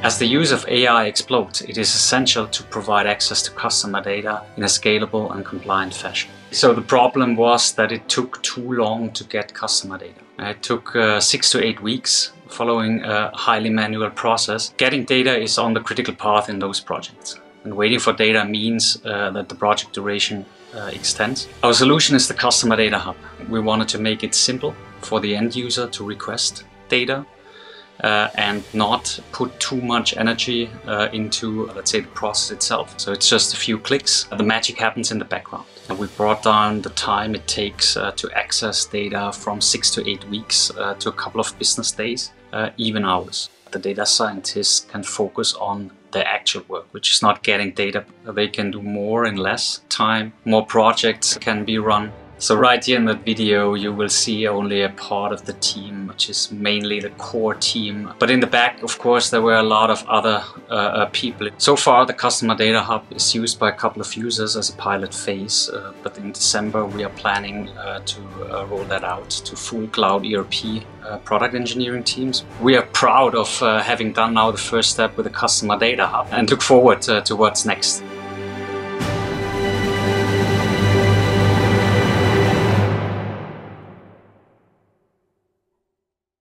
As the use of AI explodes, it is essential to provide access to customer data in a scalable and compliant fashion. So the problem was that it took too long to get customer data. It took uh, six to eight weeks following a highly manual process. Getting data is on the critical path in those projects. And waiting for data means uh, that the project duration uh, extends. Our solution is the Customer Data Hub. We wanted to make it simple for the end user to request data uh, and not put too much energy uh, into, let's say, the process itself. So it's just a few clicks. The magic happens in the background. And we brought down the time it takes uh, to access data from six to eight weeks uh, to a couple of business days, uh, even hours. The data scientists can focus on their actual work, which is not getting data. They can do more in less time. More projects can be run so right here in that video you will see only a part of the team, which is mainly the core team. But in the back, of course, there were a lot of other uh, uh, people. So far the Customer Data Hub is used by a couple of users as a pilot phase, uh, but in December we are planning uh, to uh, roll that out to full cloud ERP uh, product engineering teams. We are proud of having done now the first step with the Customer Data Hub and look forward to what's next.